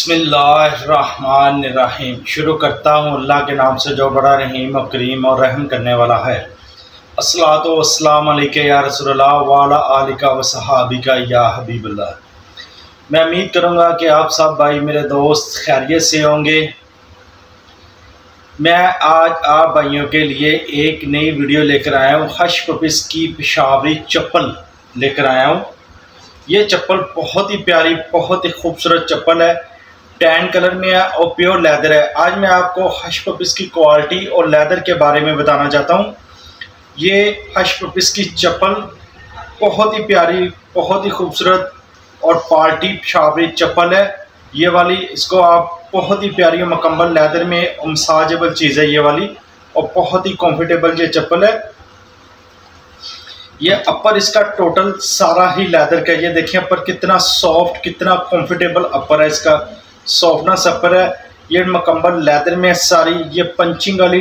बसमीम शुरू करता हूँ अल्लाह के नाम से जो बड़ा रहीम और करीम और रहम करने वाला है। असलात वसलाम या रसोल्ला वाला आलिका या हबीबल्ला मैं उम्मीद करूँगा कि आप सब भाई मेरे दोस्त खैरियत से होंगे। मैं आज आप भाइयों के लिए एक नई वीडियो लेकर आया हूँ। हश पपिस की पेशावरी चप्पल लेकर आया हूँ। ये चप्पल बहुत ही प्यारी, बहुत ही खूबसूरत चप्पल है। टैन कलर में है और प्योर लेदर है। आज मैं आपको हश पपिस की क्वालिटी और लेदर के बारे में बताना चाहता हूँ। ये हश पपिस की चप्पल बहुत ही प्यारी, बहुत ही खूबसूरत और पार्टी शाबरी चप्पल है। ये वाली, इसको आप बहुत ही प्यारी और मकम्बल लेदर में मसाजेबल चीज़ है ये वाली और बहुत ही कंफर्टेबल ये चप्पल है। ये अपर इसका टोटल सारा ही लेदर का ये देखिए अपर कितना सॉफ्ट कितना कंफर्टेबल अपर है इसका। सॉफ्टनेस सफ़र है। ये मकम्बल लेदर में सारी। ये पंचिंग वाली,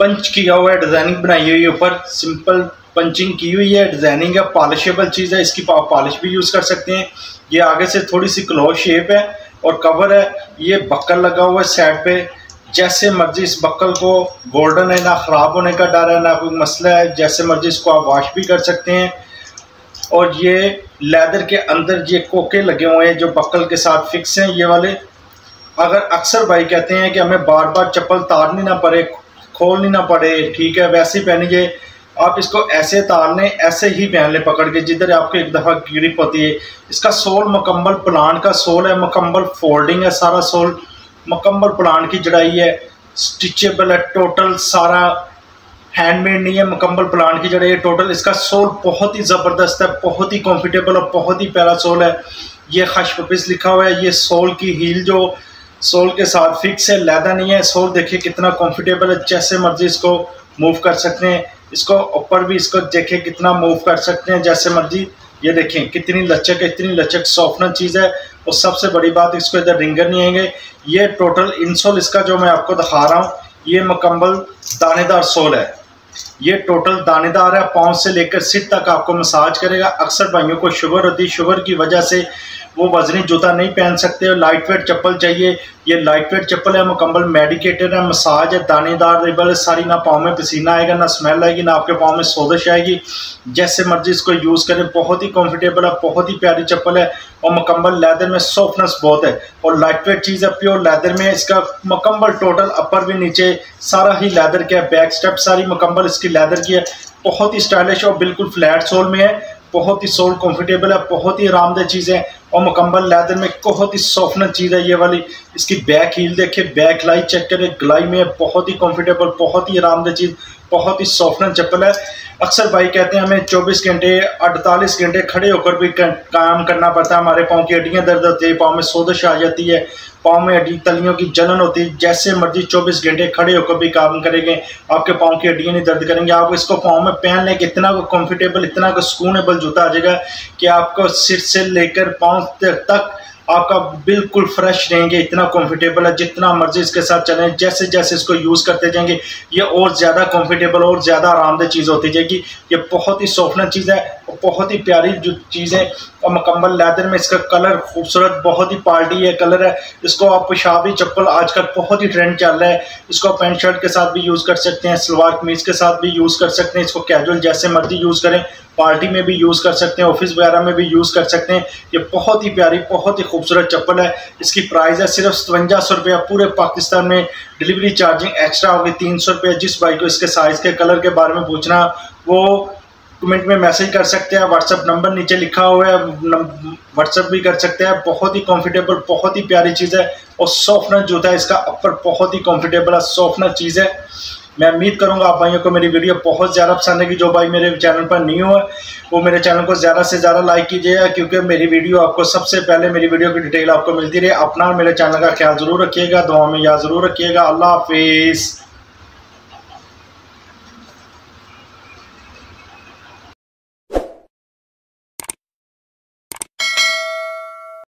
पंच किया हुआ है डिज़ाइनिंग बनाई हुई है ऊपर। सिंपल पंचिंग की हुई है। डिज़ाइनिंग है पॉलिशेबल चीज़ है। इसकी पॉलिश भी यूज़ कर सकते हैं। ये आगे से थोड़ी सी क्लोज शेप है और कवर है। ये बक्कल लगा हुआ है साइड पे। जैसे मर्ज़ी इस बक्कल को गोल्डन है, ना ख़राब होने का डर है, ना कोई मसला है। जैसे मर्ज़ी इसको आप वॉश भी कर सकते हैं। और ये लेदर के अंदर ये कोके लगे हुए हैं जो बक्कल के साथ फिक्स हैं, ये वाले। अगर अक्सर भाई कहते हैं कि हमें बार बार चप्पल तारनी ना पड़े, खोलनी ना पड़े, ठीक है, वैसे ही पहनिए। आप इसको ऐसे तार लें ऐसे ही पहन लें पकड़ के, जिधर आपको एक दफ़ा ग्रिप होती है। इसका सोल मुकम्मल प्लान का सोल है, मुकम्मल फोल्डिंग है, सारा सोल मुकम्मल प्लान की जड़ाई है। स्टिचेबल है, टोटल सारा हैंडमेड नहीं है, मुकम्मल प्लांट की जड़े टोटल इसका सोल बहुत ही ज़बरदस्त है, बहुत ही कंफर्टेबल और बहुत ही प्यारा सोल है। ये खश पपिस लिखा हुआ है, ये सोल की हील जो सोल के साथ फिक्स है लैदा नहीं है। सोल देखिए कितना कंफर्टेबल है, जैसे मर्ज़ी इसको मूव कर सकते हैं। इसको ऊपर भी इसको देखिए कितना मूव कर सकते हैं, जैसे मर्ज़ी। ये देखें, कितनी लचक है, इतनी लचक सॉफ्टनर चीज़ है। और सबसे बड़ी बात, इसको इधर रिंगर नहीं आएँगे। ये टोटल इंसोल इसका जो मैं आपको दिखा रहा हूँ, ये मुकम्मल दानेदार सोल है। ये टोटल दानेदार है, पाँव से लेकर सिर तक आपको मसाज करेगा। अक्सर भाइयों को शुगर होती शुगर की वजह से वो वजनी जूता नहीं पहन सकते लाइट वेट चप्पल चाहिए। ये लाइट वेट चप्पल है, मुकम्मल मेडिकेटेड है, मसाज है, दानेदार रिबल है, सारी ना पाँव में पसीना आएगा, ना स्मेल आएगी, ना आपके पाँव में सोदश आएगी। जैसे मर्ज़ी इसको यूज़ करें, बहुत ही कंफर्टेबल है, बहुत ही प्यारी चप्पल है और मुकम्मल लेदर में सॉफ्टनेस बहुत है। और लाइट वेट चीज़ है प्योर लेदर में इसका मुकम्मल टोटल अपर भी नीचे, सारा ही लेदर का है बैक स्टेप सारी मुकम्मल इसकी लेदर की है। बहुत ही स्टाइलिश और बिल्कुल फ्लैट सोल में है। बहुत ही सोल कंफर्टेबल है, बहुत ही आरामदेह चीज़ है और मुकम्मल लेदर में बहुत ही सॉफ्टनर चीज़ है ये वाली। इसकी बैक हील देखिए बैक लाई चेक करें ग्लाई में बहुत ही कंफर्टेबल बहुत ही आरामदेह चीज़, बहुत ही सॉफ्टनर चप्पल है। अक्सर भाई कहते हैं, हमें 24 घंटे 48 घंटे खड़े होकर भी काम करना पड़ता है। हमारे पाँव की हड्डियाँ दर्द होती है, पाँव में सोदश आ जाती है, पाँव में हड्डी तलियों की जलन होती है। जैसे मर्ज़ी 24 घंटे खड़े होकर भी काम करेंगे, आपके पाँव की हड्डियाँ नहीं दर्द करेंगे। आप इसको पाँव में पहन लें इतना कम्फर्टेबल इतना सुकूनेबल जूता आ जाएगा कि आपको सिर से लेकर पाँव तक आपका बिल्कुल फ्रेश रहेंगे, इतना कंफर्टेबल है, जितना मर्ज़ी इसके साथ चलें, जैसे जैसे इसको यूज़ करते जाएँगे, ये और ज़्यादा कंफर्टेबल और ज़्यादा आरामदेह चीज़ होती जाएगी। ये बहुत ही सॉफ्टनर चीज़ है बहुत ही प्यारी जो चीज़ है और मकम्मल लेदर में इसका कलर खूबसूरत, बहुत ही पार्टी है कलर है। इसको आप पेशाबी चप्पल आजकल बहुत ही ट्रेंड चल रहा है। इसको आप पेंट शर्ट के साथ भी यूज़ कर सकते हैं, सलवार कमीज़ के साथ भी यूज़ कर सकते हैं। इसको कैजुअल जैसे मर्ज़ी यूज़ करें पार्टी में भी यूज़ कर सकते हैं ऑफ़िस वगैरह में भी यूज़ कर सकते हैं। ये बहुत ही प्यारी, बहुत ही खूबसूरत चप्पल है। इसकी प्राइस है सिर्फ़ सतवंजा सौ रुपया। पूरे पाकिस्तान में डिलीवरी चार्जिंग एक्स्ट्रा होगी, तीन सौ रुपया। जिस बाइक को इसके साइज़ के कलर के बारे में पूछना, वो कमेंट में मैसेज कर सकते हैं व्हाट्सअप नंबर नीचे लिखा हुआ है व्हाट्सअप भी कर सकते हैं। बहुत ही कंफर्टेबल बहुत ही प्यारी चीज़ है और सॉफ्टनर जूता है इसका अपर बहुत ही कंफर्टेबल है सॉफ्टनर चीज़ है। मैं उम्मीद करूँगा आप भाइयों को मेरी वीडियो बहुत ज़्यादा पसंद है कि जो भाई मेरे चैनल पर न्यू है, वो मेरे चैनल को ज़्यादा से ज़्यादा लाइक कीजिएगा, क्योंकि मेरी वीडियो आपको सबसे पहले मेरी वीडियो की डिटेल आपको मिलती रहे। अपना मेरे चैनल का ख्याल ज़रूर रखिएगा, दुआ में याद ज़रूर रखिएगा। अल्लाह हाफिज़।